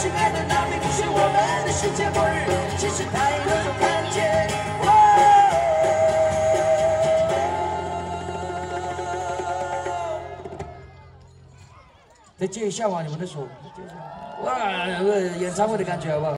亲爱的，那里不是我们的世界末日。其实他也能看见。再接一下吧，你们的手。哇，有个演唱会的感觉好不好？